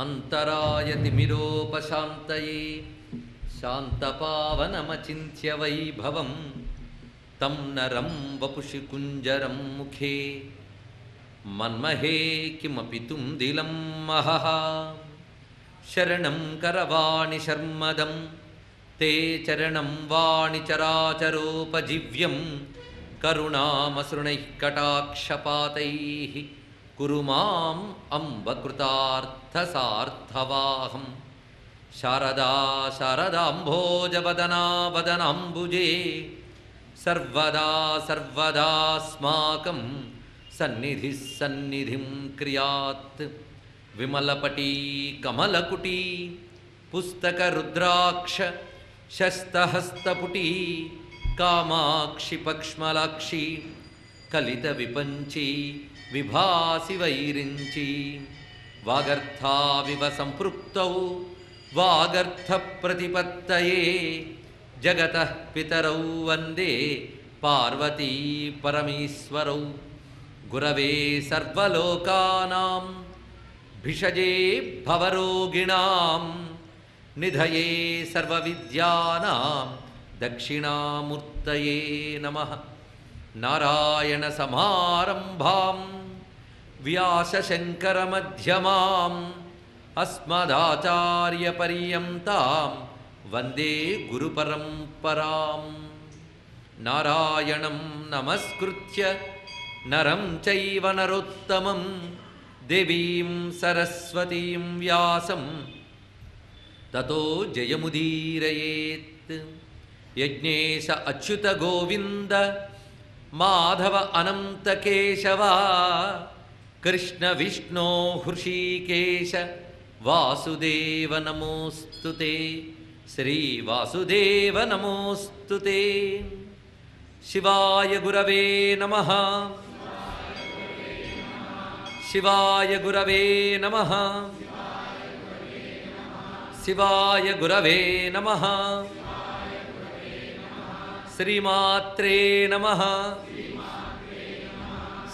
अन्तरायतिमिरोपशान्तये शान्तपावनमचिन्त्य वैभवं तं नरं वपुषि कुञ्जरं मुखे। मन्महे किमपि तुम्दिलं महः। शरणं करवाणि शर्मदं ते चरणं वाणि चराचरोपजीव्यं करुणामसृणैः कटाक्षपातैः कुरु कुरुमाम् अम्बकृतार्थसार्थवाहं शारदा शारदाम्भोजवदनावदनाम्बुजे। सर्वदा सर्वदास्माकं सन्निधिः सन्निधिं क्रियात्। विमलपटी कमलकुटी पुस्तकरुद्राक्ष पुस्तकरुद्राक्षशस्तहस्तपुटी कामाक्षिपक्ष्मलाक्षी कलितविपञ्ची विभासि वैरिञ्चि। वागर्थाविव सम्पृक्तौ वागर्थप्रतिपत्तये। जगतः पितरौ वन्दे पार्वती परमेश्वरौ। गुरवे सर्वलोकानां भिषजे भवरोगिणां। निधये सर्वविद्यानां दक्षिणामूर्तये नमः। नारायणसमारम्भाम् व्यासशङ्करमध्यमाम् अस्मदाचार्यपर्यन्तां वन्दे गुरुपरम्परां नारायणं नमस्कृत्य नरं चैव नरोत्तमं देवीं सरस्वतीं व्यासं। ततो जयमुदीरयेत्। यज्ञेश अच्युतगोविन्द माधव अनन्तकेशवा। कृष्णविष्णो हृषीकेश वासुदेव नमोऽस्तु ते। श्रीवासुदेव नमोऽस्तु ते। शिवाय गुरवे नमः। शिवाय गुरवे नमः। शिवाय गुरवे नमः। श्रीमात्रे नमः।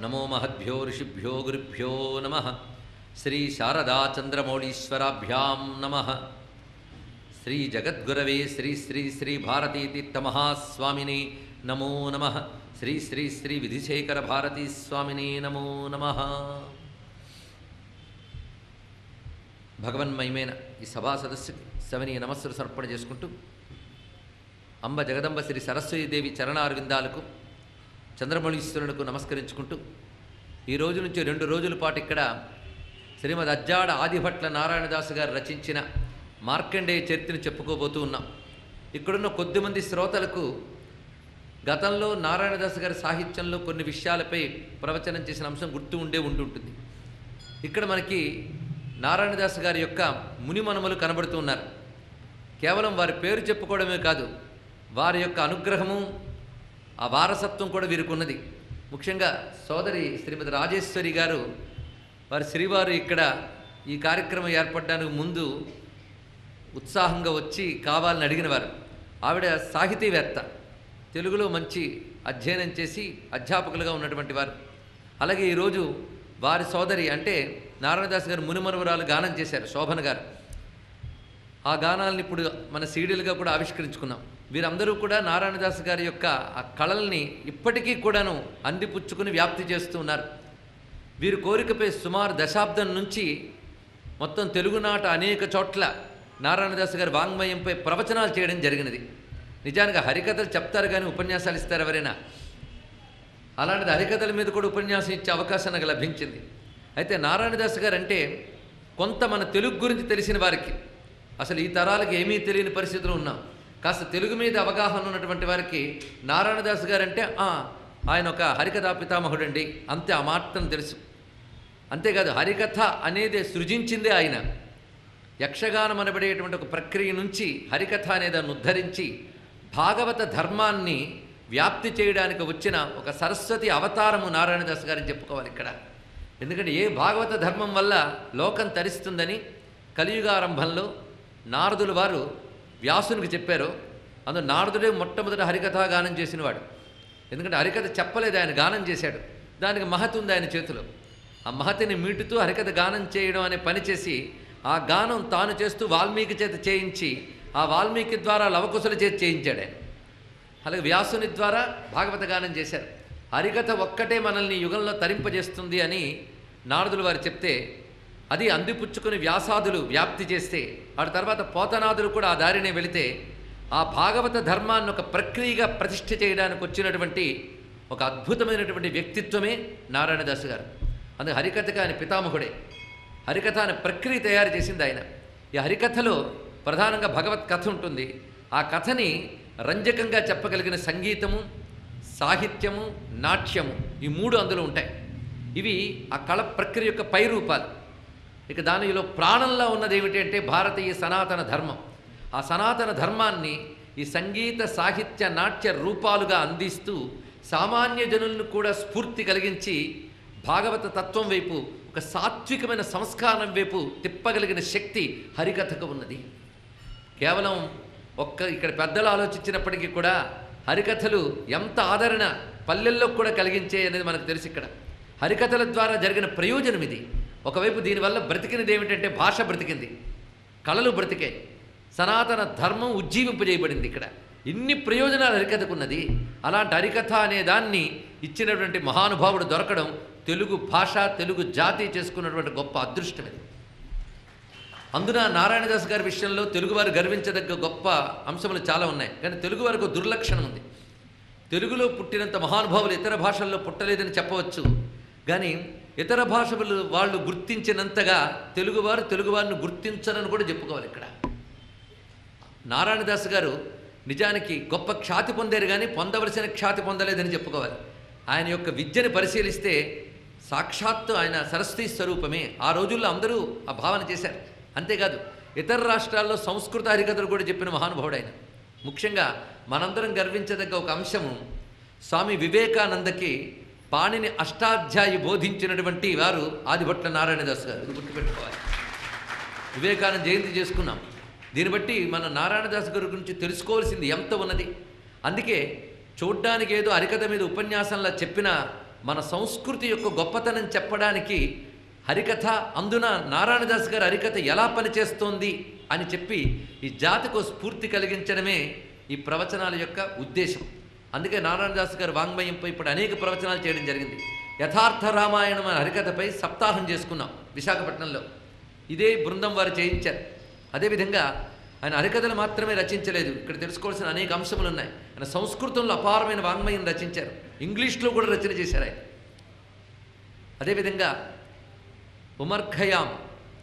నమో మహద్భ్యో ఋషిభ్యో గురుభ్యో నమ. శ్రీ శారదాచంద్రమౌళీశ్వరాభ్యాం నమ. శ్రీ జగద్గురవే శ్రీ శ్రీ శ్రీ భారతీతీర్థమహాస్వామిని నమో నమ. శ్రీ శ్రీ శ్రీ విధిశేఖర భారతీ స్వామినే నమో నమ. భగవన్మయమైన ఈ సభా సదస్సుకి శవనీయ నమస్సులు సమర్పణ చేసుకుంటూ అంబ జగదంబ శ్రీ సరస్వతీదేవి చరణారవిందాలకు చంద్రమౌళీశ్వరునికి నమస్కరించుకుంటూ ఈ రోజు నుంచి రెండు రోజుల పాటు ఇక్కడ శ్రీమద్ అజ్జాడ ఆదిభట్ల నారాయణదాసు గారు రచించిన మార్కండేయ చరిత్రను చెప్పుకోబోతూ ఉన్నాం. ఇక్కడున్న కొద్దిమంది శ్రోతలకు గతంలో నారాయణదాసు గారి సాహిత్యంలో కొన్ని విషయాలపై ప్రవచనం చేసిన అంశం గుర్తు ఉండే ఉంటుంటుంది. ఇక్కడ మనకి నారాయణదాసు గారి యొక్క మునిమనములు కనబడుతున్నారు కేవలం వారి పేరు చెప్పుకోవడమే కాదు వారి యొక్క అనుగ్రహము ఆ వారసత్వం కూడా వీరికి ఉన్నది ముఖ్యంగా సోదరి శ్రీమతి రాజేశ్వరి గారు వారి శ్రీవారు ఇక్కడ ఈ కార్యక్రమం ఏర్పడడానికి ముందు ఉత్సాహంగా వచ్చి కావాలని అడిగిన వారు ఆవిడ సాహితీవేత్త తెలుగులో మంచి అధ్యయనం చేసి అధ్యాపకులుగా ఉన్నటువంటి వారు. అలాగే ఈరోజు వారి సోదరి అంటే నారాయణదాస్ గారు మునిమనువరాలు గానం చేశారు శోభన గారు. ఆ గానాలను ఇప్పుడు మన సీడీలుగా కూడా ఆవిష్కరించుకున్నాం. వీరందరూ కూడా నారాయణదాస్ గారి యొక్క ఆ కళల్ని ఇప్పటికీ కూడాను అందిపుచ్చుకుని వ్యాప్తి చేస్తూ ఉన్నారు. వీరి కోరికపై సుమారు దశాబ్దం నుంచి మొత్తం తెలుగునాట అనేక చోట్ల నారాయణదాస్ గారి వాంగ్మయంపై ప్రవచనాలు చేయడం జరిగినది. నిజానికి హరికథలు చెప్తారు కానీ ఉపన్యాసాలు ఇస్తారు ఎవరైనా. అలాంటిది హరికథల మీద కూడా ఉపన్యాసం ఇచ్చే అవకాశం నాకు లభించింది. అయితే నారాయణదాస్ గారు అంటే కొంత మన తెలుగు గురించి తెలిసిన వారికి. అసలు ఈ తరాలకు ఏమీ తెలియని పరిస్థితులు ఉన్నాం. కాస్త తెలుగు మీద అవగాహన ఉన్నటువంటి వారికి నారాయణదాస్ గారు అంటే ఆయన ఒక హరికథా పితామహుడండి. అంతే ఆ మాత్రం తెలుసు. అంతేకాదు హరికథ అనేది సృజించిందే ఆయన. యక్షగానం అనబడేటువంటి ఒక ప్రక్రియ నుంచి హరికథ అనేది ఉద్ధరించి భాగవత ధర్మాన్ని వ్యాప్తి చేయడానికి వచ్చిన ఒక సరస్వతి అవతారము నారాయణదాస్ గారిని చెప్పుకోవాలి ఇక్కడ. ఎందుకంటే ఏ భాగవత ధర్మం వల్ల లోకం తరిస్తుందని కలియుగారంభంలో నారదులు వారు వ్యాసునికి చెప్పారు అందులో నారదుడే మొట్టమొదటి హరికథా గానం చేసినవాడు. ఎందుకంటే హరికథ చెప్పలేదు ఆయన గానం చేశాడు. దానికి మహతి ఉంది ఆయన చేతిలో. ఆ మహతిని మీటుతూ హరికథ గానం చేయడం అనే పని చేసి ఆ గానం తాను చేస్తూ వాల్మీకి చేత చేయించి ఆ వాల్మీకి ద్వారా లవకుశల చేత చేయించాడు ఆయన. అలాగే వ్యాసుని ద్వారా భాగవత గానం చేశారు. హరికథ ఒక్కటే మనల్ని యుగంలో తరింపజేస్తుంది అని నారదులు వారు చెప్తే అది అందిపుచ్చుకుని వ్యాసాదులు వ్యాప్తి చేస్తే ఆ తర్వాత పోతనాథులు కూడా ఆ దారినే వెళితే ఆ భాగవత ధర్మాన్ని ఒక ప్రక్రియగా ప్రతిష్ఠ చేయడానికి వచ్చినటువంటి ఒక అద్భుతమైనటువంటి వ్యక్తిత్వమే నారాయణదాసు గారు. అందుకే హరికథగా ఆయన పితామహుడే. హరికథ అనే ప్రక్రియ తయారు చేసింది ఆయన. ఈ హరికథలో ప్రధానంగా భగవత్ కథ ఉంటుంది. ఆ కథని రంజకంగా చెప్పగలిగిన సంగీతము సాహిత్యము నాట్యము ఈ మూడు అందులో ఉంటాయి. ఇవి ఆ కళ ప్రక్రియ యొక్క పై రూపాలు. ఇక దానిలో ప్రాణంలో ఉన్నది ఏమిటంటే భారతీయ సనాతన ధర్మం. ఆ సనాతన ధర్మాన్ని ఈ సంగీత సాహిత్య నాట్య రూపాలుగా అందిస్తూ సామాన్య జనులను కూడా స్ఫూర్తి కలిగించి భాగవత తత్వం వైపు ఒక సాత్వికమైన సంస్కారం వైపు తిప్పగలిగిన శక్తి హరికథకు ఉన్నది. కేవలం ఒక్క ఇక్కడ పెద్దలు ఆలోచించినప్పటికీ కూడా హరికథలు ఎంత ఆదరణ పల్లెల్లో కూడా కలిగించే అనేది మనకు తెలుసు ఇక్కడ. హరికథల ద్వారా జరిగిన ప్రయోజనం ఇది. ఒకవైపు దీనివల్ల బ్రతికినది ఏమిటంటే భాష బ్రతికింది. కళలు బ్రతికాయి. సనాతన ధర్మం ఉజ్జీవింపజేయబడింది ఇక్కడ. ఇన్ని ప్రయోజనాలు హరికథకున్నది అలాంటి హరికథ అనే దాన్ని ఇచ్చినటువంటి మహానుభావుడు దొరకడం తెలుగు భాష తెలుగు జాతి చేసుకున్నటువంటి గొప్ప అదృష్టం ఇది. అందున నారాయణదాస్ గారి విషయంలో తెలుగువారు గర్వించదగ్గ గొప్ప అంశములు చాలా ఉన్నాయి. కానీ తెలుగువారికి దుర్లక్షణం ఉంది. తెలుగులో పుట్టినంత మహానుభావులు ఇతర భాషల్లో పుట్టలేదని చెప్పవచ్చు. కానీ ఇతర భాషలు వాళ్ళు గుర్తించినంతగా తెలుగువారు తెలుగువారిని గుర్తించరని కూడా చెప్పుకోవాలి ఇక్కడ. నారాయణదాస్ గారు నిజానికి గొప్ప ఖ్యాతి పొందారు కానీ పొందవలసిన ఖ్యాతి పొందలేదని చెప్పుకోవాలి. ఆయన యొక్క విద్యను పరిశీలిస్తే సాక్షాత్తు ఆయన సరస్వతి స్వరూపమే. ఆ రోజుల్లో అందరూ ఆ భావన చేశారు. అంతేకాదు ఇతర రాష్ట్రాల్లో సంస్కృత హరికథలు కూడా చెప్పిన మహానుభావుడు ఆయన. ముఖ్యంగా మనందరం గర్వించదగ్గ ఒక అంశము స్వామి వివేకానందకి పాణిని అష్టాధ్యాయి బోధించినటువంటి వారు ఆదిభట్ల నారాయణదాస్ గారు. ఇది గుర్తుపెట్టుకోవాలి. వివేకానంద జయంతి చేసుకున్నాం. దీన్ని బట్టి మన నారాయణదాస్ గారి గురించి తెలుసుకోవాల్సింది ఎంత ఉన్నది. అందుకే చూడ్డానికి ఏదో హరికథ మీద ఉపన్యాసంలా చెప్పిన మన సంస్కృతి యొక్క గొప్పతనం చెప్పడానికి హరికథ అందున నారాయణదాస్ గారి హరికథ ఎలా పనిచేస్తోంది అని చెప్పి ఈ జాతికు స్ఫూర్తి కలిగించడమే ఈ ప్రవచనాల యొక్క ఉద్దేశం. అందుకే నారాయణదాస్ గారి వాంగ్మయంపై ఇప్పుడు అనేక ప్రవచనాలు చేయడం జరిగింది. యథార్థ రామాయణం అనే హరికథపై సప్తాహం చేసుకున్నాం విశాఖపట్నంలో. ఇదే బృందం వారు చేయించారు. అదేవిధంగా ఆయన హరికథలు మాత్రమే రచించలేదు. ఇక్కడ తెలుసుకోవాల్సిన అనేక అంశములు ఉన్నాయి. ఆయన సంస్కృతంలో అపారమైన వాంగ్మయం రచించారు. ఇంగ్లీష్లో కూడా రచన చేశారు ఆయన. అదేవిధంగా ఉమర్ ఖయాం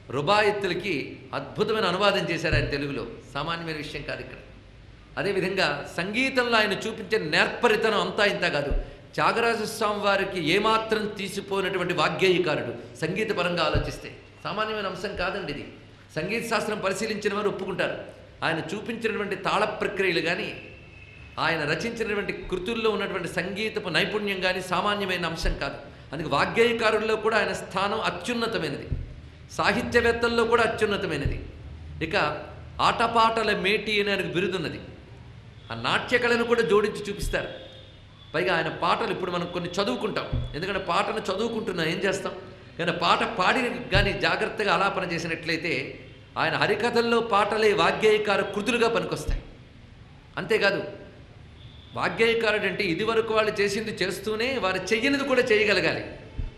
రుబాయిత్తులకి అద్భుతమైన అనువాదం చేశారు ఆయన తెలుగులో. సామాన్యమైన విషయం కాదు ఇక్కడ. అదేవిధంగా సంగీతంలో ఆయన చూపించే నేర్పరితనం అంతా ఇంత కాదు. త్యాగరాజస్వామి వారికి ఏమాత్రం తీసిపోయినటువంటి వాగ్గేయకారుడు. సంగీతపరంగా ఆలోచిస్తే సామాన్యమైన అంశం కాదండి ఇది. సంగీత శాస్త్రం పరిశీలించిన వారు ఒప్పుకుంటారు. ఆయన చూపించినటువంటి తాళ ప్రక్రియలు కానీ ఆయన రచించినటువంటి కృతుల్లో ఉన్నటువంటి సంగీతపు నైపుణ్యం కానీ సామాన్యమైన అంశం కాదు. అందుకే వాగ్గేయకారుల్లో కూడా ఆయన స్థానం అత్యున్నతమైనది. సాహిత్యవేత్తల్లో కూడా అత్యున్నతమైనది. ఇక ఆటపాటల మేటి అని ఆయనకు బిరుదున్నది. ఆ నాట్యకళను కూడా జోడించి చూపిస్తారు. పైగా ఆయన పాటలు ఇప్పుడు మనం కొన్ని చదువుకుంటాం. ఎందుకంటే పాటను చదువుకుంటున్నా ఏం చేస్తాం? కానీ పాట పాడి కానీ జాగ్రత్తగా ఆలాపన చేసినట్లయితే ఆయన హరికథల్లో పాటలే వాగ్గేయకార కృతులుగా పనికొస్తాయి. అంతేకాదు వాగ్గేయకారుడు అంటే ఇదివరకు వాళ్ళు చేసింది చేస్తూనే వారు చెయ్యనిది కూడా చేయగలగాలి.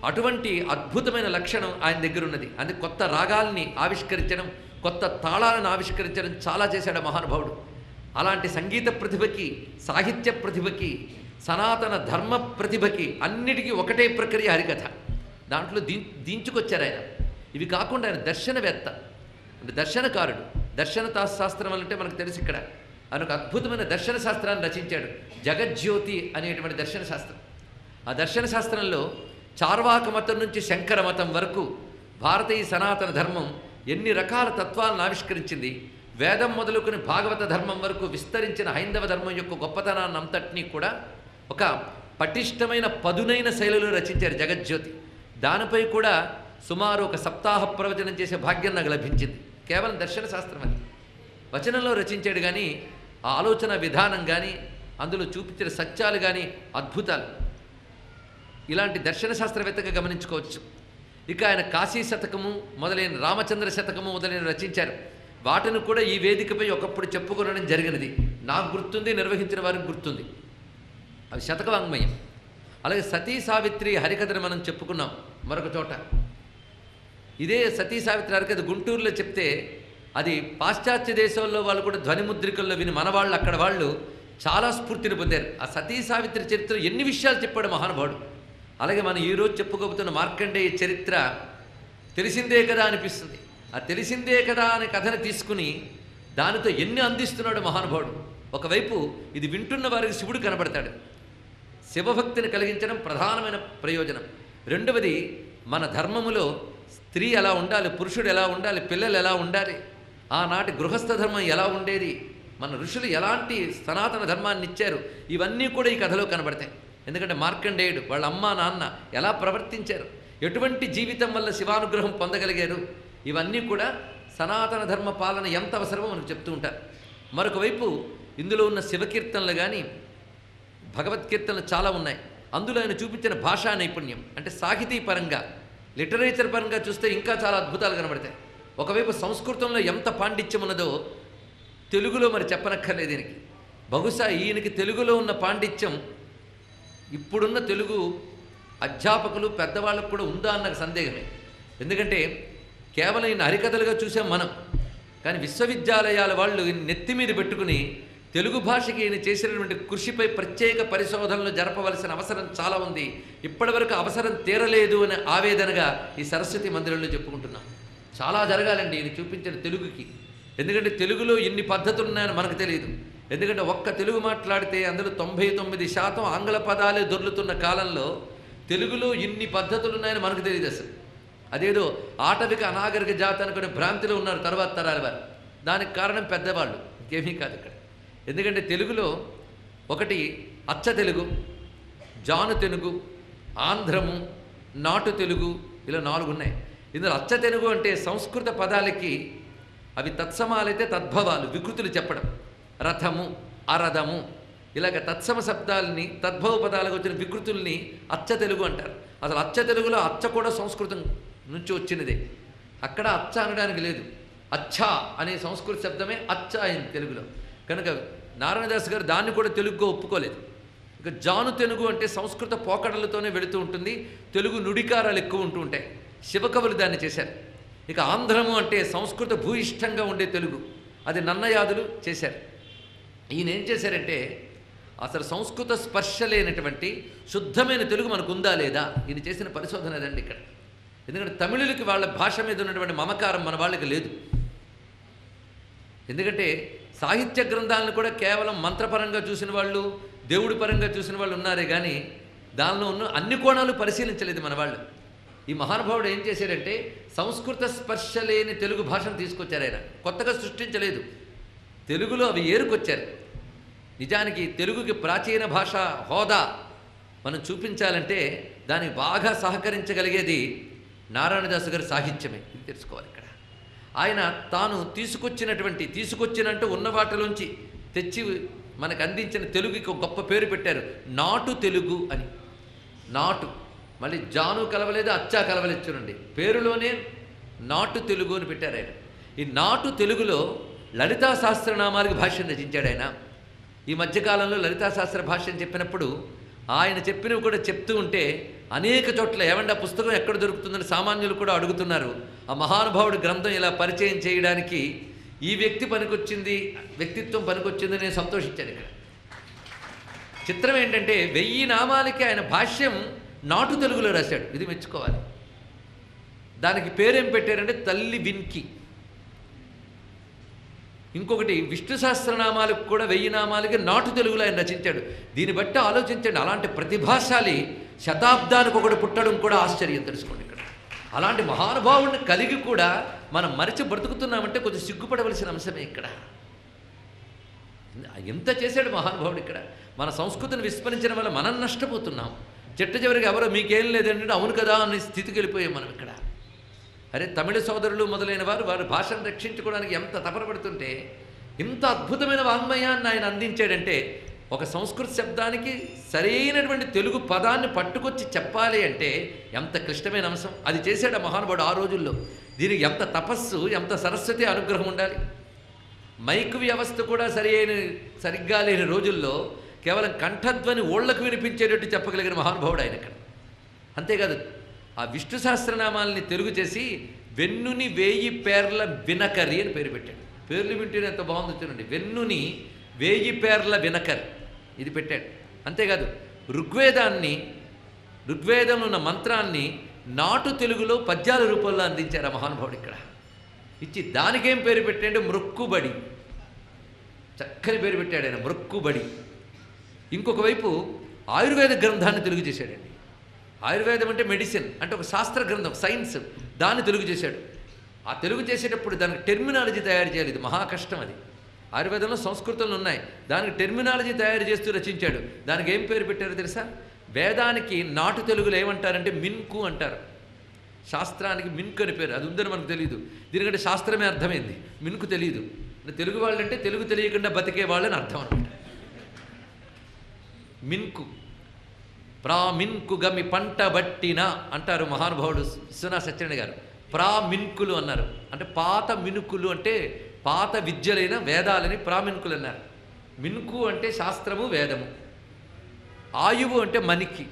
అటువంటి అద్భుతమైన లక్షణం ఆయన దగ్గర ఉన్నది అందుకే కొత్త రాగాల్ని ఆవిష్కరించడం కొత్త తాళాలను ఆవిష్కరించడం చాలా చేశాడు మహానుభావుడు. అలాంటి సంగీత ప్రతిభకి సాహిత్య ప్రతిభకి సనాతన ధర్మ ప్రతిభకి అన్నిటికీ ఒకటే ప్రక్రియ హరికథ. దాంట్లో దీ దించుకొచ్చారు ఆయన. ఇవి కాకుండా ఆయన దర్శనవేత్త. అంటే దర్శనకారుడు. దర్శన శాస్త్రం అంటే మనకు తెలుసు ఇక్కడ. ఆయన ఒక అద్భుతమైన దర్శన శాస్త్రాన్ని రచించాడు. జగజ్యోతి అనేటువంటి దర్శన శాస్త్రం ఆ దర్శన శాస్త్రంలో చార్వాక మతం నుంచి శంకర మతం వరకు భారతీయ సనాతన ధర్మం ఎన్ని రకాల తత్వాలను ఆవిష్కరించింది? వేదం మొదలుకొని భాగవత ధర్మం వరకు విస్తరించిన హైందవ ధర్మం యొక్క గొప్పతనాన్ని అంతటినీ కూడా ఒక పటిష్టమైన పదునైన శైలిలో రచించారు జగజ్యోతి. దానిపై కూడా సుమారు ఒక సప్తాహ ప్రవచనం చేసే భాగ్యం నాకు లభించింది. కేవలం దర్శన శాస్త్రం అది. వచనంలో రచించాడు కానీ ఆ ఆలోచన విధానం కానీ అందులో చూపించిన సత్యాలు కానీ అద్భుతాలు. ఇలాంటి దర్శన శాస్త్రవేత్తగా గమనించుకోవచ్చు. ఇక ఆయన కాశీ శతకము మొదలైన రామచంద్ర శతకము మొదలైన రచించారు. వాటిని కూడా ఈ వేదికపై ఒకప్పుడు చెప్పుకొనడం జరిగినది. నాకు గుర్తుంది నిర్వహించిన వారికి గుర్తుంది. అవి శతకవాంగ్మయం. అలాగే సతీ సావిత్రి హరికథను మనం చెప్పుకున్నాం మరొక చోట. ఇదే సతీ సావిత్రి హరికథ గుంటూరులో చెప్తే అది పాశ్చాత్య దేశాల్లో వాళ్ళు కూడా ధ్వనిముద్రికల్లో విని మన వాళ్ళు అక్కడ వాళ్ళు చాలా స్ఫూర్తిని పొందారు. ఆ సతీ సావిత్రి చరిత్ర ఎన్ని విషయాలు చెప్పాడు మహానుభావుడు? అలాగే మనం ఈరోజు చెప్పుకోబోతున్న మార్కండేయ చరిత్ర తెలిసిందే కదా అనిపిస్తుంది. ఆ తెలిసిందే కదా అనే కథని తీసుకుని దానితో ఎన్ని అందిస్తున్నాడు మహానుభావుడు. ఒకవైపు ఇది వింటున్న వారికి శివుడు కనబడతాడు. శివభక్తిని కలిగించడం ప్రధానమైన ప్రయోజనం. రెండవది మన ధర్మములో స్త్రీ ఎలా ఉండాలి పురుషుడు ఎలా ఉండాలి పిల్లలు ఎలా ఉండాలి ఆనాటి గృహస్థ ధర్మం ఎలా ఉండేది మన ఋషులు ఎలాంటి సనాతన ధర్మాన్ని ఇచ్చారు ఇవన్నీ కూడా ఈ కథలో కనబడతాయి. ఎందుకంటే మార్కండేయుడు వాళ్ళ అమ్మ నాన్న ఎలా ప్రవర్తించారు ఎటువంటి జీవితం వల్ల శివానుగ్రహం పొందగలిగారు ఇవన్నీ కూడా సనాతన ధర్మ పాలన ఎంత అవసరమో మనకు చెప్తూ ఉంటారు. మరొక వైపు ఇందులో ఉన్న శివకీర్తనలు కానీ భగవద్కీర్తనలు చాలా ఉన్నాయి. అందులో ఆయన చూపించిన భాషా నైపుణ్యం అంటే సాహితీ పరంగా లిటరేచర్ పరంగా చూస్తే ఇంకా చాలా అద్భుతాలు కనబడతాయి. ఒకవైపు సంస్కృతంలో ఎంత పాండిత్యం ఉన్నదో తెలుగులో మరి చెప్పనక్కర్లేదు దీనికి బహుశా ఈయనకి తెలుగులో ఉన్న పాండిత్యం ఇప్పుడున్న తెలుగు అధ్యాపకులు పెద్దవాళ్ళకు కూడా ఉందా అన్న సందేహమే. ఎందుకంటే కేవలం ఈయన హరికథలుగా చూసాం మనం. కానీ విశ్వవిద్యాలయాల వాళ్ళు ఈయన నెత్తి మీద పెట్టుకుని తెలుగు భాషకి ఈయన చేసినటువంటి కృషిపై ప్రత్యేక పరిశోధనలు జరపవలసిన అవసరం చాలా ఉంది. ఇప్పటివరకు అవసరం తీరలేదు అనే ఆవేదనగా ఈ సరస్వతి మందిరంలో చెప్పుకుంటున్నాం. చాలా జరగాలండి ఈయన చూపించిన తెలుగుకి. ఎందుకంటే తెలుగులో ఇన్ని పద్ధతులు ఉన్నాయని మనకు తెలియదు. ఎందుకంటే ఒక్క తెలుగు మాట్లాడితే అందులో తొంభై తొమ్మిది శాతం ఆంగ్ల పదాలే దొర్లుతున్న కాలంలో తెలుగులో ఇన్ని పద్ధతులు ఉన్నాయని మనకు తెలియదు అసలు. అదేదో ఆటవిక అనాగరిక జాతి అనుకునే భ్రాంతిలో ఉన్నారు తర్వాత తరాల వారు. దానికి కారణం పెద్దవాళ్ళు. ఇంకేమీ కాదు ఇక్కడ. ఎందుకంటే తెలుగులో ఒకటి అచ్చ తెలుగు జాను తెలుగు ఆంధ్రము నాటు తెలుగు ఇలా నాలుగు ఉన్నాయి. ఇందులో అచ్చ తెలుగు అంటే సంస్కృత పదాలకి అవి తత్సమాలైతే తద్భవాలు వికృతులు చెప్పడం. రథము అరథము ఇలాగ తత్సమ శబ్దాలని తద్భవ పదాలకు వచ్చిన వికృతుల్ని అచ్చ తెలుగు అంటారు. అసలు అచ్చ తెలుగులో అచ్చ కూడా సంస్కృతం నుంచి వచ్చినదే. అక్కడ అచ్చ అనడానికి లేదు. అచ్చా అనే సంస్కృత శబ్దమే అచ్చ అయింది తెలుగులో. కనుక నారాయణదాస్ గారు దాన్ని కూడా తెలుగుగా ఒప్పుకోలేదు. ఇక జాను తెలుగు అంటే సంస్కృత పోకడలతోనే వెళుతూ ఉంటుంది. తెలుగు నుడికారాలు ఎక్కువ ఉంటూ ఉంటాయి. శివకవులు దాన్ని చేశారు. ఇక ఆంధ్రము అంటే సంస్కృత భూయిష్టంగా ఉండే తెలుగు. అది నన్నయాదులు చేశారు. ఈయన ఏం చేశారంటే అసలు సంస్కృత స్పర్శ లేనటువంటి శుద్ధమైన తెలుగు మనకు ఉందా లేదా? ఈయన చేసిన పరిశోధన అదండి ఇక్కడ. ఎందుకంటే తమిళులకి వాళ్ళ భాష మీద ఉన్నటువంటి మమకారం మన వాళ్ళకి లేదు. ఎందుకంటే సాహిత్య గ్రంథాలను కూడా కేవలం మంత్రపరంగా చూసిన వాళ్ళు దేవుడి పరంగా చూసిన వాళ్ళు ఉన్నారే కానీ దానిలో ఉన్న అన్ని కోణాలు పరిశీలించలేదు మన వాళ్ళు. ఈ మహానుభావుడు ఏం చేశారంటే సంస్కృత స్పర్శ లేని తెలుగు భాషను తీసుకొచ్చారు ఆయన. కొత్తగా సృష్టించలేదు. తెలుగులో అవి ఏరుకొచ్చారు. నిజానికి తెలుగుకి ప్రాచీన భాష హోదా మనం చూపించాలంటే దానికి బాగా సహకరించగలిగేది నారాయణదాసు గారి సాహిత్యమే. ఇది తెలుసుకోవాలి ఇక్కడ. ఆయన తాను తీసుకొచ్చినటువంటి తీసుకొచ్చినట్టు ఉన్న వాటిలోంచి తెచ్చి మనకు అందించిన తెలుగుకి ఒక గొప్ప పేరు పెట్టారు. నాటు తెలుగు అని. నాటు. మళ్ళీ జాను కలవలేదు అచ్చా కలవలేదు చూడండి. పేరులోనే నాటు తెలుగు అని పెట్టారు ఆయన. ఈ నాటు తెలుగులో లలితా సహస్రనామాలకు భాష్యం రచించాడు ఆయన. ఈ మధ్యకాలంలో లలితా శాస్త్ర భాష్యం చెప్పినప్పుడు ఆయన చెప్పినవి కూడా చెప్తూ ఉంటే అనేక చోట్ల ఏమంటే ఆ పుస్తకం ఎక్కడ దొరుకుతుందని సామాన్యులు కూడా అడుగుతున్నారు. ఆ మహానుభావుడి గ్రంథం ఇలా పరిచయం చేయడానికి ఈ వ్యక్తి పనికొచ్చింది వ్యక్తిత్వం పనికొచ్చిందని నేను సంతోషించాను ఇక్కడ. చిత్రం ఏంటంటే వెయ్యి నామాలకి ఆయన భాష్యం నాటు తెలుగులో రాశాడు. ఇది మెచ్చుకోవాలి. దానికి పేరేం పెట్టారంటే తల్లి విన్కి. ఇంకొకటి విష్ణు సహస్రనామాలకు కూడా వెయ్యి నామాలకి నాటు తెలుగులో ఆయన రచించాడు. దీన్ని బట్టి ఆలోచించండి అలాంటి ప్రతిభాశాలి శతాబ్దానికి ఒకటి పుట్టడం కూడా ఆశ్చర్యం తెలుసుకోండి ఇక్కడ. అలాంటి మహానుభావుడిని కలిగి కూడా మనం మరిచి బ్రతుకుతున్నామంటే కొంచెం సిగ్గుపడవలసిన అంశమే ఇక్కడ. ఎంత చేశాడు మహానుభావుడు ఇక్కడ? మన సంస్కృతిని విస్మరించడం వల్ల మనం నష్టపోతున్నాం. చెట్టు చివరికి ఎవరో మీకేం లేదంటే అవును కదా అనే స్థితికి వెళ్ళిపోయాం మనం ఇక్కడ. అరే తమిళ సోదరులు మొదలైన వారు వారి భాషను రక్షించుకోవడానికి ఎంత తపరపడుతుంటే ఇంత అద్భుతమైన వాంగ్మయాన్ని ఆయన అందించాడంటే ఒక సంస్కృత శబ్దానికి సరైనటువంటి తెలుగు పదాన్ని పట్టుకొచ్చి చెప్పాలి అంటే ఎంత క్లిష్టమైన అంశం. అది చేశాడు ఆ మహానుభావుడు ఆ రోజుల్లో. దీనికి ఎంత తపస్సు ఎంత సరస్వతి అనుగ్రహం ఉండాలి. మైక్ వ్యవస్థ కూడా సరి అయిన సరిగ్గా లేని రోజుల్లో కేవలం కంఠధ్వని ఓళ్ళకు వినిపించేటట్టు చెప్పగలిగిన మహానుభావుడు ఆయన ఇక్కడ. అంతేకాదు ఆ విష్ణు సహస్రనామాలని తెలుగు చేసి వెన్నుని వేయి పేర్ల వినకరి అని పేరు పెట్టాడు. పేర్లు వింటేనే ఎంత బాగుంది చూడండి. వెన్నుని వేయి పేర్ల వినకరి. ఇది పెట్టాడు. అంతేకాదు ఋగ్వేదాన్ని ఋగ్వేదంలో ఉన్న మంత్రాన్ని నాటు తెలుగులో పద్యాల రూపంలో అందించారు ఆ మహానుభావుడు ఇక్కడ. ఇచ్చి దానికేం పేరు పెట్టాడు? మృక్కుబడి. చక్కని పేరు పెట్టాడు ఆయన మృక్కుబడి. ఇంకొక వైపు ఆయుర్వేద గ్రంథాన్ని తెలుగు చేశాడండి. ఆయుర్వేదం అంటే మెడిసిన్ అంటే ఒక శాస్త్ర గ్రంథం సైన్స్. దాన్ని తెలుగు చేశాడు. ఆ తెలుగు చేసేటప్పుడు దానికి టెర్మినాలజీ తయారు చేయాలి. ఇది మహా కష్టం అది. ఆయుర్వేదంలో సంస్కృతంలో ఉన్నాయి. దానికి టెర్మినాలజీ తయారు చేస్తూ రచించాడు. దానికి ఏం పేరు పెట్టారో తెలుసా? వేదానికి నాటు తెలుగులో ఏమంటారంటే మిన్కు అంటారు. శాస్త్రానికి మిన్కు అని పేరు. అది ఉందని మనకు తెలియదు దీనికంటే శాస్త్రమే అర్థమైంది. మిన్కు తెలియదు తెలుగు వాళ్ళంటే తెలుగు తెలియకుండా బతికే వాళ్ళని అర్థం అనమాట. మిన్కు. ప్రామిన్కు గమి పంట బట్టిన అంటారు మహానుభావుడు విశ్వనాథ సత్యనారాయణ గారు. ప్రామిన్కులు అన్నారు. అంటే పాత మినుకులు అంటే పాత విద్యలైన వేదాలని ప్రామిన్కులు అన్నారు. మిన్కు అంటే శాస్త్రము వేదము. ఆయువు అంటే మనికి.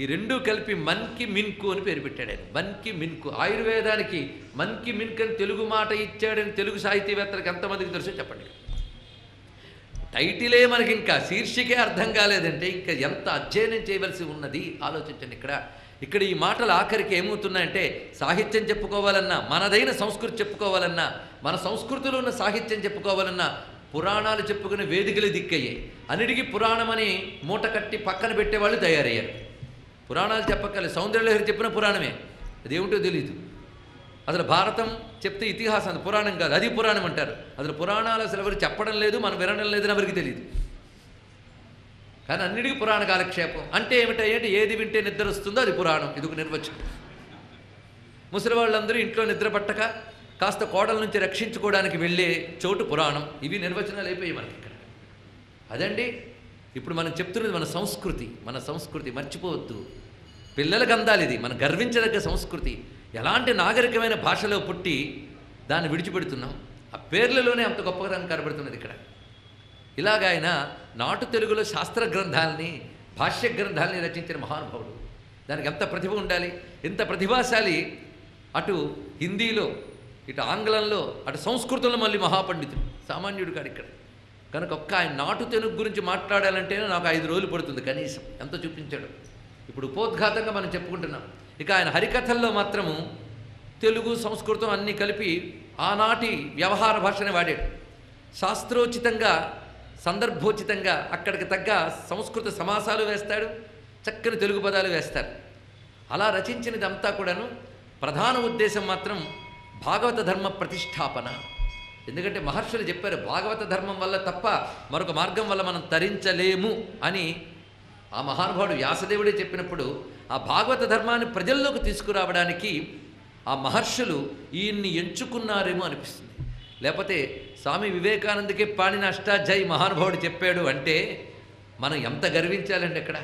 ఈ రెండు కలిపి మన్కి మిన్కు అని పేరు పెట్టాడు ఆయన. మన్కి మిన్కు. ఆయుర్వేదానికి మన్కి మిన్కు అని తెలుగు మాట ఇచ్చాడని తెలుగు సాహితీవేత్తలకు ఎంతమందికి తెలుసో చెప్పండి. టైటిలే మనకి ఇంకా శీర్షికే అర్థం కాలేదంటే ఇంకా ఎంత అధ్యయనం చేయవలసి ఉన్నది? ఆలోచించండి ఇక్కడ. ఇక్కడ ఈ మాటలు ఆఖరికి ఏమవుతున్నాయంటే సాహిత్యం చెప్పుకోవాలన్నా మనదైన సంస్కృతి చెప్పుకోవాలన్నా మన సంస్కృతిలో ఉన్న సాహిత్యం చెప్పుకోవాలన్నా పురాణాలు చెప్పుకునే వేదికలు దిక్కయ్యాయి. అన్నిటికీ పురాణమని మూట కట్టి పక్కన పెట్టేవాళ్ళు తయారయ్యారు. పురాణాలు చెప్పక్కర్లేదు. సౌందర్యలహరి చెప్పిన పురాణమే. అదేమిటో తెలియదు అసలు భారతం చెప్తే ఇతిహాసం పురాణం కాదు అది పురాణం అంటారు. అసలు పురాణాలు అసలు ఎవరు చెప్పడం లేదు మనం వినడం లేదని ఎవరికి తెలియదు కానీ అన్నిటికీ పురాణ కాలక్షేపం. అంటే ఏమిటంటే ఏది వింటే నిద్ర వస్తుందో అది పురాణం ఇది ఒక నిర్వచనం. ముసలి వాళ్ళందరూ ఇంట్లో నిద్ర పట్టక కాస్త కోడల నుంచి రక్షించుకోవడానికి వెళ్ళే చోటు పురాణం. ఇవి నిర్వచనాలు అయిపోయాయి మనకి ఇక్కడ. అదండి ఇప్పుడు మనం చెప్తున్నది మన సంస్కృతి. మన సంస్కృతి మర్చిపోవద్దు. పిల్లలకు అందాలి ఇది మనం గర్వించదగ్గ సంస్కృతి. ఎలాంటి నాగరికమైన భాషలో పుట్టి దాన్ని విడిచిపెడుతున్నాం ఆ పేర్లలోనే అంత గొప్పగా కనబడుతున్నది ఇక్కడ. ఇలాగ ఆయన నాటు తెలుగులో శాస్త్ర గ్రంథాలని భాష్య గ్రంథాలని రచించిన మహానుభావుడు. దానికి ఎంత ప్రతిభ ఉండాలి? ఎంత ప్రతిభాశాలి? అటు హిందీలో ఇటు ఆంగ్లంలో అటు సంస్కృతంలో మళ్ళీ మహాపండితుడు సామాన్యుడు కాడు ఇక్కడ. కనుక ఒక్క ఆయన నాటు తెలుగు గురించి మాట్లాడాలంటేనే నాకు ఐదు రోజులు పడుతుంది కనీసం. ఎంత చూపించాడు? ఇప్పుడు ఉపోద్ఘాతంగా మనం చెప్పుకుంటున్నాం. ఇక ఆయన హరికథల్లో మాత్రము తెలుగు సంస్కృతం అన్నీ కలిపి ఆనాటి వ్యవహార భాషని వాడాడు. శాస్త్రోచితంగా సందర్భోచితంగా అక్కడికి తగ్గ సంస్కృత సమాసాలు వేస్తాడు చక్కని తెలుగు పదాలు వేస్తారు అలా రచించినదంతా కూడాను ప్రధాన ఉద్దేశం మాత్రం భాగవత ధర్మ ప్రతిష్టాపన. ఎందుకంటే మహర్షులు చెప్పారు భాగవత ధర్మం వల్ల తప్ప మరొక మార్గం వల్ల మనం తరించలేము అని. ఆ మహానుభావుడు వ్యాసదేవుడే చెప్పినప్పుడు ఆ భాగవత ధర్మాన్ని ప్రజల్లోకి తీసుకురావడానికి ఆ మహర్షులు ఈయన్ని ఎంచుకున్నారేమో అనిపిస్తుంది. లేకపోతే స్వామి వివేకానందకే పాడిన అష్టాధ్యాయి మహానుభావుడు చెప్పాడు అంటే మనం ఎంత గర్వించాలండి అక్కడ?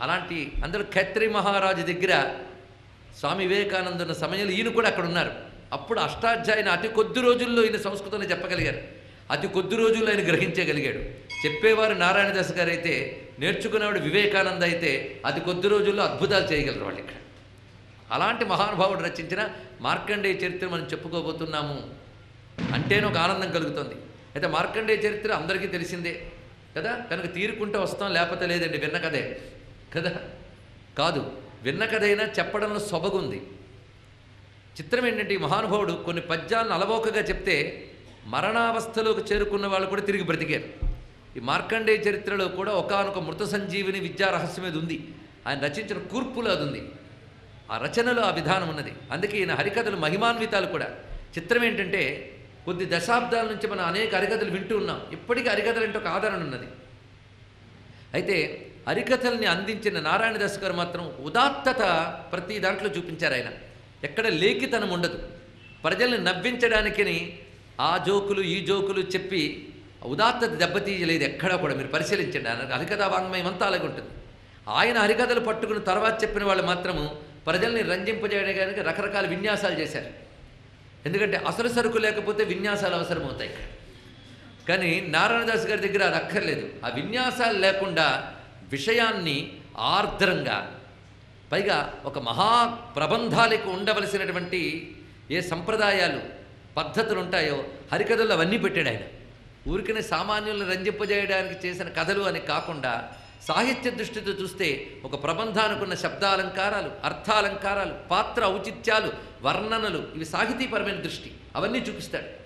అలాంటి అందరూ ఖత్రి మహారాజు దగ్గర స్వామి వివేకానంద ఉన్న సమయంలో ఈయన కూడా అక్కడ ఉన్నారు. అప్పుడు అష్టాధ్యాయుని అతి కొద్ది రోజుల్లో ఈయన సంస్కృతంలో చెప్పగలిగారు. అతి కొద్ది రోజుల్లో ఆయన గ్రహించగలిగాడు. చెప్పేవారు నారాయణదాస్ గారు అయితే నేర్చుకునేవాడు వివేకానంద అయితే అది కొద్ది రోజుల్లో అద్భుతాలు చేయగలరు వాళ్ళు ఇక్కడ. అలాంటి మహానుభావుడు రచించిన మార్కండేయ చరిత్ర మనం చెప్పుకోబోతున్నాము అంటేనే ఒక ఆనందం కలుగుతుంది. అయితే మార్కండేయ చరిత్ర అందరికీ తెలిసిందే కదా? కనుక తీరుకుంటూ వస్తాం లేకపోతే లేదండి విన్న కథే. కదా? కాదు విన్న కథైనా చెప్పడంలో సొబగుంది. చిత్రం ఏంటంటే ఈ మహానుభావుడు కొన్ని పద్యాలను అలవోకగా చెప్తే మరణావస్థలోకి చేరుకున్న వాళ్ళు కూడా తిరిగి బ్రతికారు. ఈ మార్కండే చరిత్రలో కూడా ఒకానొక మృత సంజీవిని విద్యా రహస్యం మీద ఉంది. ఆయన రచించిన కూర్పులో అది ఉంది. ఆ రచనలో ఆ విధానం ఉన్నది. అందుకే ఈయన హరికథలు మహిమాన్వితాలు కూడా. చిత్రం ఏంటంటే కొద్ది దశాబ్దాల నుంచి మనం అనేక హరికథలు వింటూ ఉన్నాం. ఇప్పటికీ హరికథలు అంటే ఒక ఆదరణ ఉన్నది. అయితే హరికథల్ని అందించిన నారాయణదాస్ గారు మాత్రం ఉదాత్తత ప్రతి దాంట్లో చూపించారు ఆయన. ఎక్కడ లేఖితనం ఉండదు. ప్రజల్ని నవ్వించడానికని ఆ జోకులు ఈ జోకులు చెప్పి ఉదాత్తత దెబ్బతీయలేదు ఎక్కడా కూడా. మీరు పరిశీలించండి. ఆయన హరికథా వాంగ్మయం అంతా అలాగే ఉంటుంది. ఆయన హరికథలు పట్టుకుని తర్వాత చెప్పిన వాళ్ళు మాత్రము ప్రజల్ని రంజింపజేయడానికి రకరకాల విన్యాసాలు చేశారు. ఎందుకంటే అసలు సరుకు లేకపోతే విన్యాసాలు అవసరమవుతాయి. కానీ నారాయణదాస్ గారి దగ్గర అది అక్కర్లేదు. ఆ విన్యాసాలు లేకుండా విషయాన్ని ఆర్ద్రంగా పైగా ఒక మహా ప్రబంధాలకు ఉండవలసినటువంటి ఏ సంప్రదాయాలు పద్ధతులు ఉంటాయో హరికథలు అవన్నీ పెట్టాడు ఆయన. ఊరికనే సామాన్యులను రంజింపజేయడానికి చేసిన కథలు అని కాకుండా సాహిత్య దృష్టితో చూస్తే ఒక ప్రబంధానుకున్న శబ్దాలంకారాలు అర్థాలంకారాలు పాత్ర ఔచిత్యాలు వర్ణనలు ఇవి సాహితీపరమైన దృష్టి. అవన్నీ చూపిస్తాడు.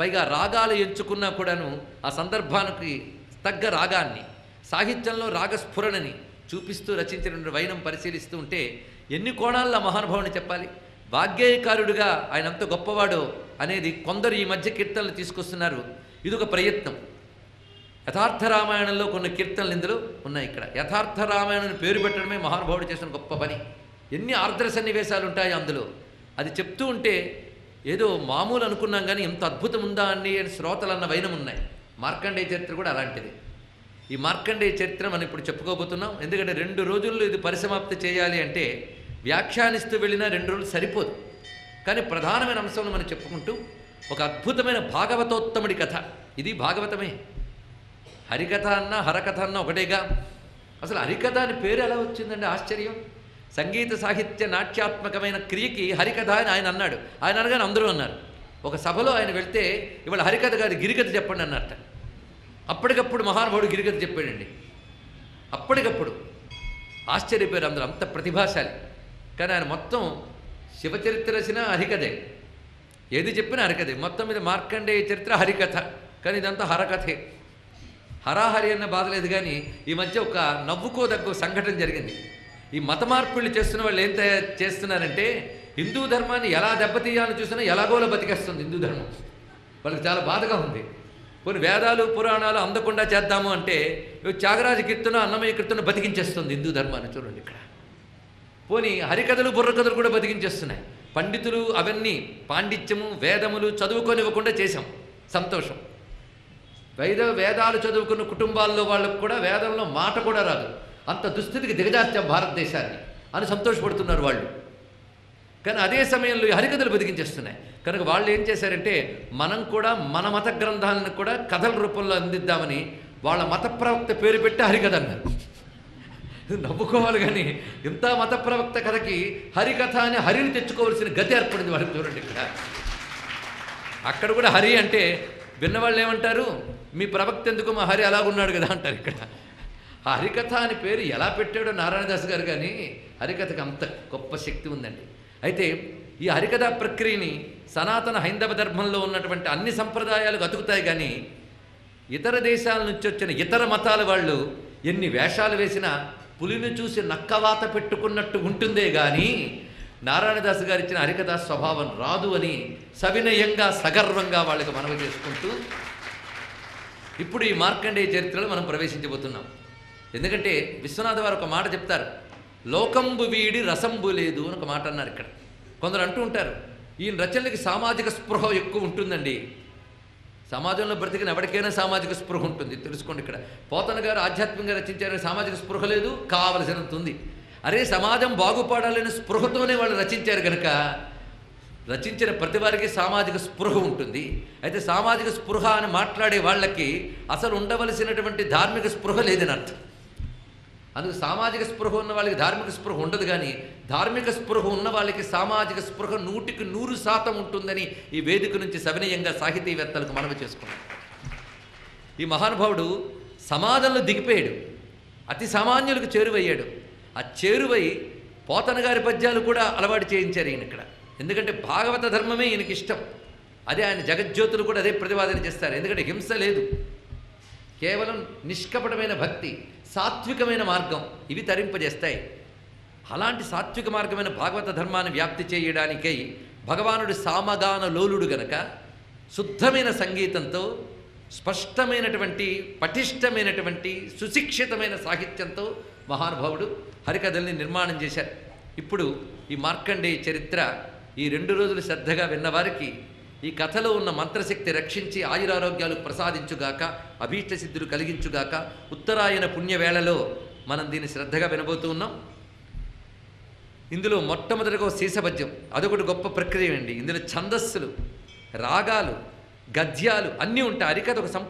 పైగా రాగాలు ఎంచుకున్నా కూడాను ఆ సందర్భానికి తగ్గ రాగాన్ని సాహిత్యంలో రాగస్ఫురణని చూపిస్తూ రచించిన వైనం పరిశీలిస్తూ ఉంటే ఎన్ని కోణాల్లో మహానుభావుని చెప్పాలి? వాగ్గేయకారుడిగా ఆయన అంత గొప్పవాడు అనేది కొందరు ఈ మధ్య కీర్తనలు తీసుకొస్తున్నారు. ఇది ఒక ప్రయత్నం. యథార్థ రామాయణంలో కొన్ని కీర్తనలు ఇందులో ఉన్నాయి ఇక్కడ. యథార్థ రామాయణం పేరు పెట్టడమే మహానుభావుడు చేసిన గొప్ప పని. ఎన్ని ఆర్ద్ర సన్నివేశాలు ఉంటాయి అందులో. అది చెప్తూ ఉంటే ఏదో మామూలు అనుకున్నాం కానీ ఎంత అద్భుతం ఉందా అని శ్రోతలు అన్న వైనం ఉన్నాయి మార్కండేయ చరిత్ర కూడా అలాంటిది. ఈ మార్కండేయ చరిత్ర మనం ఇప్పుడు చెప్పుకోబోతున్నాం. ఎందుకంటే రెండు రోజుల్లో ఇది పరిసమాప్తి చేయాలి అంటే వ్యాఖ్యానిస్తూ వెళ్ళినా రెండు రోజులు సరిపోదు. కానీ ప్రధానమైన అంశంలో మనం చెప్పుకుంటూ ఒక అద్భుతమైన భాగవతోత్తముడి కథ. ఇది భాగవతమే. హరికథ అన్న హరకథ అన్న ఒకటేగా. అసలు హరికథ అని పేరు ఎలా వచ్చిందండి? ఆశ్చర్యం. సంగీత సాహిత్య నాట్యాత్మకమైన క్రియకి హరికథ అని ఆయన అన్నాడు. ఆయన అనగానే అందరూ అన్నారు. ఒక సభలో ఆయన వెళ్తే ఇవాళ హరికథ కాదు గిరికథ చెప్పండి అన్నట్ట. అప్పటికప్పుడు మహానుభావుడు గిరికథ చెప్పాడండి. అప్పటికప్పుడు. ఆశ్చర్యపోయారు అందరూ. అంత ప్రతిభాశాలి. కానీ ఆయన మొత్తం శివచరిత్ర రచన హరికథే. ఏది చెప్పినా హరికథే. మొత్తం మీద మార్కండేయ చరిత్ర హరికథ. కానీ ఇదంతా హరకథే. హరాహరి అన్న బాధలేదు కానీ ఈ మధ్య ఒక నవ్వుకోదగ్గ సంఘటన జరిగింది. ఈ మత మార్పులు చేస్తున్న వాళ్ళు ఏం తయారు చేస్తున్నారంటే హిందూ ధర్మాన్ని ఎలా దెబ్బతీయాలని చూసినా ఎలాగోలో బతికేస్తుంది హిందూ ధర్మం. వాళ్ళకి చాలా బాధగా ఉంది. కొన్ని వేదాలు పురాణాలు అందకుండా చేద్దాము అంటే త్యాగరాజ కీర్తన అన్నమయ్య కీర్తన బతికించేస్తుంది హిందూ ధర్మాన్ని చూడండి ఇక్కడ. పోనీ హరికథలు బుర్రకథలు కూడా బతికించేస్తున్నాయి. పండితులు అవన్నీ పాండిత్యము వేదములు చదువుకొనివ్వకుండా చేశాం. సంతోషం. వేద వేదాలు చదువుకున్న కుటుంబాల్లో వాళ్ళకు కూడా వేదంలో మాట కూడా రాదు. అంత దుస్థితికి దిగజార్చాం భారతదేశాన్ని అని సంతోషపడుతున్నారు వాళ్ళు. కానీ అదే సమయంలో హరికథలు బతికించేస్తున్నాయి. కనుక వాళ్ళు ఏం చేశారంటే మనం కూడా మన మత గ్రంథాలను కూడా కథల రూపంలో అందిద్దామని వాళ్ళ మత ప్రవక్త పేరు పెట్టి హరికథ అన్నారు. నవ్వుకోవాలి కానీ ఇంత మత ప్రవక్త కథకి హరికథ అని హరిని తెచ్చుకోవాల్సిన గతి ఏర్పడింది వాళ్ళకి చూడండి ఇక్కడ. అక్కడ కూడా హరి అంటే విన్నవాళ్ళు ఏమంటారు? మీ ప్రవక్త ఎందుకు మా హరి అలాగున్నాడు కదా అంటారు ఇక్కడ. ఆ హరికథ అని పేరు ఎలా పెట్టాడో నారాయణదాస్ గారు కానీ హరికథకు అంత గొప్ప శక్తి ఉందండి. అయితే ఈ హరికథ ప్రక్రియని సనాతన హైందవ ధర్మంలో ఉన్నటువంటి అన్ని సంప్రదాయాలు బతుకుతాయి కానీ ఇతర దేశాల నుంచి వచ్చిన ఇతర మతాల వాళ్ళు ఎన్ని వేషాలు వేసినా పులిని చూసి నక్కవాత పెట్టుకున్నట్టు ఉంటుందే కానీ నారాయణదాస్ గారు ఇచ్చిన హరికథ స్వభావం రాదు అని సవినయంగా సగర్వంగా వాళ్ళకి మనవి చేసుకుంటూ ఇప్పుడు ఈ మార్కండేయ చరిత్రలో మనం ప్రవేశించబోతున్నాం. ఎందుకంటే విశ్వనాథ వారు ఒక మాట చెప్తారు లోకంబు వీడి రసంబు లేదు అని ఒక మాట అన్నారు ఇక్కడ. కొందరు అంటూ ఉంటారు ఈ రచనలకి సామాజిక స్పృహ ఎక్కువ ఉంటుందండి. సమాజంలో బ్రతికిన ఎవరికైనా సామాజిక స్పృహ ఉంటుంది. తెలుసుకోండి ఇక్కడ. పోతన గారు ఆధ్యాత్మికంగా రచించారని సామాజిక స్పృహ లేదు కావలసినంత ఉంది. అరే సమాజం బాగుపడాలనే స్పృహతోనే వాళ్ళు రచించారు కనుక రచించిన ప్రతి వారికి సామాజిక స్పృహ ఉంటుంది. అయితే సామాజిక స్పృహ అని మాట్లాడే వాళ్ళకి అసలు ఉండవలసినటువంటి ధార్మిక స్పృహ లేదని అర్థం. అందుకు సామాజిక స్పృహ ఉన్న వాళ్ళకి ధార్మిక స్పృహ ఉండదు కానీ ధార్మిక స్పృహ ఉన్న వాళ్ళకి సామాజిక స్పృహ నూటికి నూరు శాతం ఉంటుందని ఈ వేదిక నుంచి సవినయంగా సాహితీవేత్తలకు మనవి చేసుకున్నాం. ఈ మహానుభావుడు సమాజంలో దిగిపోయాడు. అతి సామాన్యులకు చేరువయ్యాడు. ఆ చేరువై పోతన గారి పద్యాలు కూడా అలవాటు చేయించారు ఈయన ఇక్కడ. ఎందుకంటే భాగవత ధర్మమే ఈయనకి ఇష్టం. అదే ఆయన జగజ్యోతులు కూడా అదే ప్రతిపాదన చేస్తారు. ఎందుకంటే హింస లేదు. కేవలం నిష్కపటమైన భక్తి. సాత్వికమైన మార్గం ఇవి తరింపజేస్తాయి. అలాంటి సాత్విక మార్గమైన భాగవత ధర్మాన్ని వ్యాప్తి చేయడానికై భగవానుడి సామగాన లోలుడు గనక శుద్ధమైన సంగీతంతో స్పష్టమైనటువంటి పటిష్టమైనటువంటి సుశిక్షితమైన సాహిత్యంతో మహానుభావుడు హరికథల్ని నిర్మాణం చేశారు. ఇప్పుడు ఈ మార్కండేయ చరిత్ర ఈ రెండు రోజులు శ్రద్ధగా విన్నవారికి ఈ కథలో ఉన్న మంత్రశక్తి రక్షించి ఆయురారోగ్యాలు ప్రసాదించుగాక అభీష్ట సిద్ధులు కలిగించుగాక ఉత్తరాయణ పుణ్యవేళలో మనం దీన్ని శ్రద్ధగా వినబోతూ ఉన్నాం. ఇందులో మొట్టమొదటిగా శీసభద్యం అదొకటి గొప్ప ప్రక్రియ అండి. ఇందులో ఛందస్సులు రాగాలు గద్యాలు అన్నీ ఉంటాయి. అరికథ ఒక సం